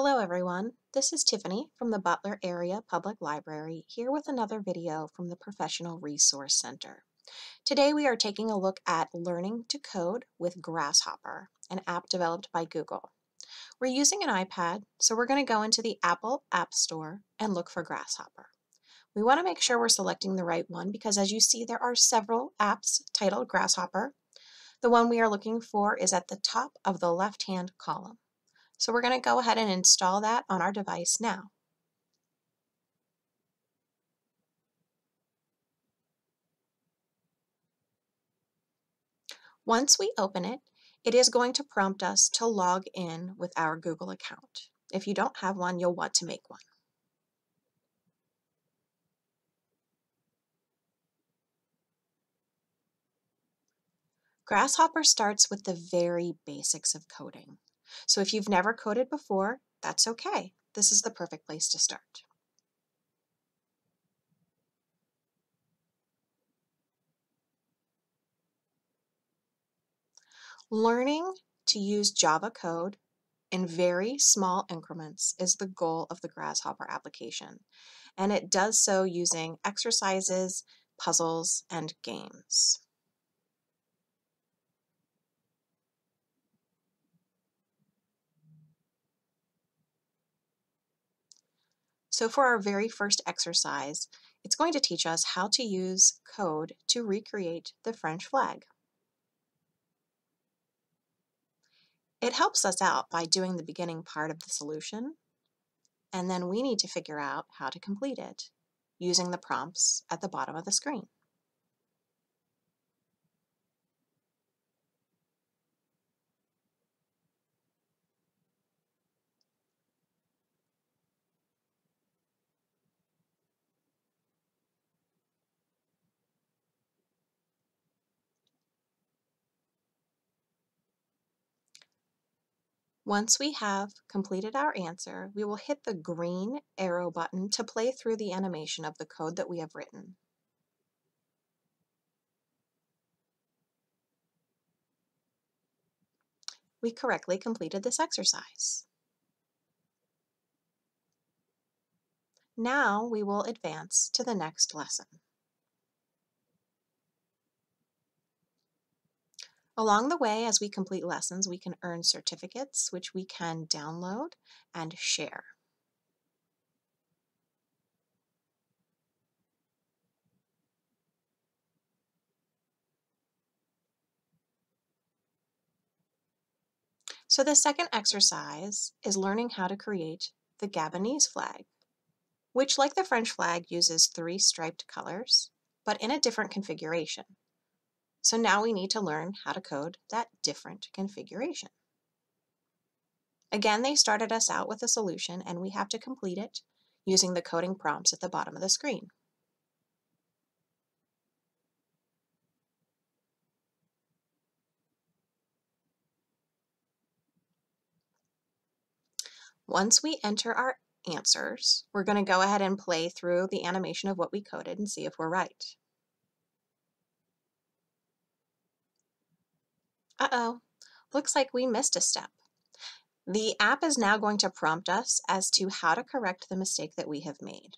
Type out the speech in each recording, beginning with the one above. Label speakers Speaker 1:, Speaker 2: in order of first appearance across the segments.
Speaker 1: Hello everyone, this is Tiffany from the Butler Area Public Library here with another video from the Professional Resource Center. Today we are taking a look at learning to code with Grasshopper, an app developed by Google. We're using an iPad, so we're going to go into the Apple App Store and look for Grasshopper. We want to make sure we're selecting the right one because as you see there are several apps titled Grasshopper. The one we are looking for is at the top of the left-hand column. So we're going to go ahead and install that on our device now. Once we open it, it is going to prompt us to log in with our Google account. If you don't have one, you'll want to make one. Grasshopper starts with the very basics of coding. So if you've never coded before, that's okay. This is the perfect place to start. Learning to use Java code in very small increments is the goal of the Grasshopper application, and it does so using exercises, puzzles, and games. So for our very first exercise, it's going to teach us how to use code to recreate the French flag. It helps us out by doing the beginning part of the solution, and then we need to figure out how to complete it using the prompts at the bottom of the screen. Once we have completed our answer, we will hit the green arrow button to play through the animation of the code that we have written. We correctly completed this exercise. Now we will advance to the next lesson. Along the way, as we complete lessons, we can earn certificates, which we can download and share. So the second exercise is learning how to create the Gabonese flag, which like the French flag uses three striped colors, but in a different configuration. So now we need to learn how to code that different configuration. Again, they started us out with a solution and we have to complete it using the coding prompts at the bottom of the screen. Once we enter our answers, we're going to go ahead and play through the animation of what we coded and see if we're right. Uh-oh, looks like we missed a step. The app is now going to prompt us as to how to correct the mistake that we have made.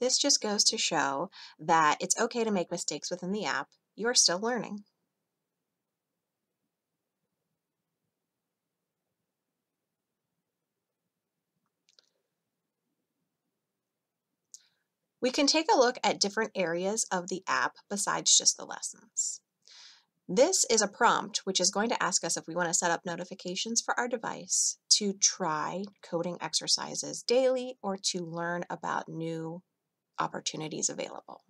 Speaker 1: This just goes to show that it's okay to make mistakes within the app. You're still learning. We can take a look at different areas of the app besides just the lessons. This is a prompt which is going to ask us if we want to set up notifications for our device to try coding exercises daily or to learn about new opportunities available.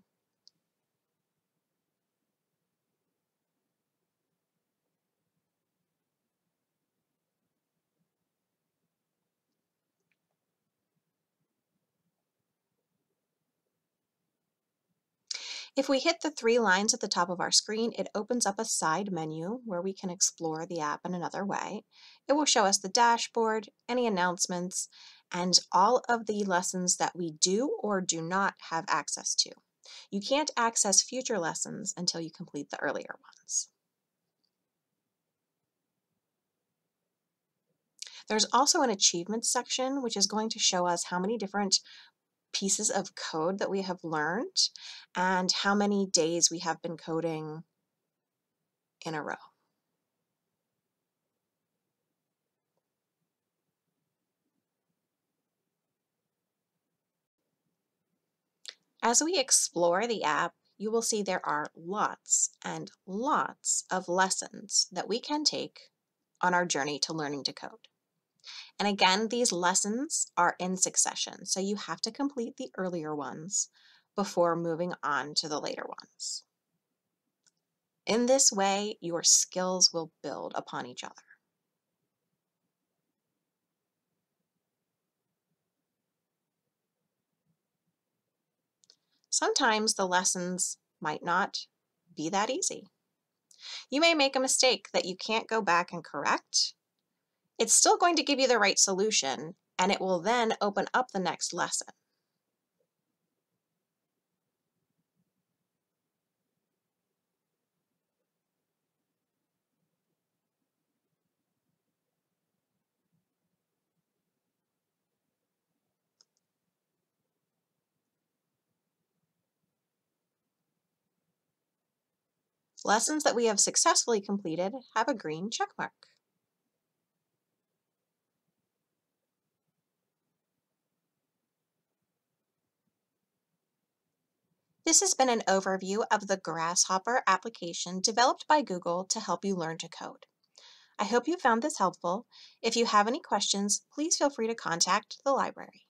Speaker 1: If we hit the three lines at the top of our screen, it opens up a side menu where we can explore the app in another way. It will show us the dashboard, any announcements, and all of the lessons that we do or do not have access to. You can't access future lessons until you complete the earlier ones. There's also an achievements section, which is going to show us how many different pieces of code that we have learned and how many days we have been coding in a row. As we explore the app, you will see there are lots and lots of lessons that we can take on our journey to learning to code. And again, these lessons are in succession, so you have to complete the earlier ones before moving on to the later ones. In this way, your skills will build upon each other. Sometimes the lessons might not be that easy. You may make a mistake that you can't go back and correct, it's still going to give you the right solution, and it will then open up the next lesson. Lessons that we have successfully completed have a green check mark. This has been an overview of the Grasshopper application developed by Google to help you learn to code. I hope you found this helpful. If you have any questions, please feel free to contact the library.